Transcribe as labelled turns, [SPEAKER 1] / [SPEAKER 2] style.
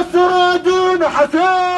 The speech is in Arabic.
[SPEAKER 1] أسد حسين